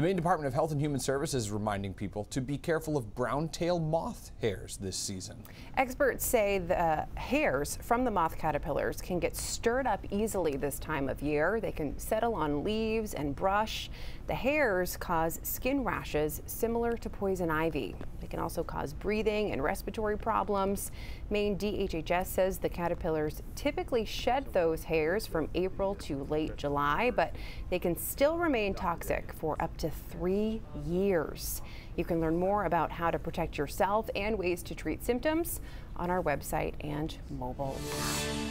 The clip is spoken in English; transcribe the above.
The Maine Department of Health and Human Services is reminding people to be careful of brown-tail moth hairs this season. Experts say the uh, hairs from the moth caterpillars can get stirred up easily this time of year. They can settle on leaves and brush. The hairs cause skin rashes similar to poison ivy. They can also cause breathing and respiratory problems. Maine DHHS says the caterpillars typically shed those hairs from April to late July, but they can still remain toxic for up three years. You can learn more about how to protect yourself and ways to treat symptoms on our website and mobile app.